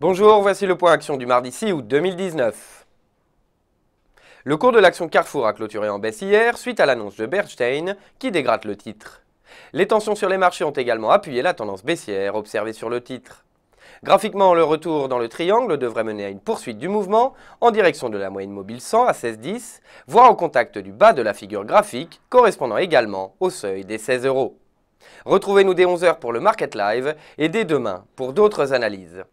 Bonjour, voici le point action du mardi 6 août 2019. Le cours de l'action Carrefour a clôturé en baisse hier suite à l'annonce de Bernstein qui dégrade le titre. Les tensions sur les marchés ont également appuyé la tendance baissière observée sur le titre. Graphiquement, le retour dans le triangle devrait mener à une poursuite du mouvement en direction de la moyenne mobile 100 à 16,10, voire au contact du bas de la figure graphique, correspondant également au seuil des 16 euros. Retrouvez-nous dès 11h pour le Market Live et dès demain pour d'autres analyses.